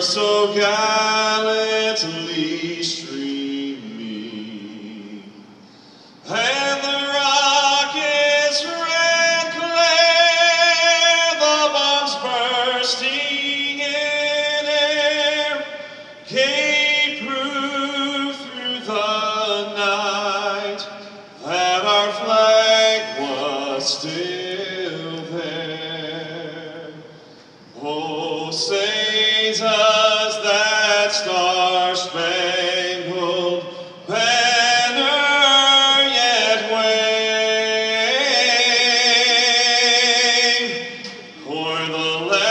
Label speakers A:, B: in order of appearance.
A: so gallantly streaming. And the rockets' red glare, the bombs bursting in air, gave proof through the night that our flag was still o'er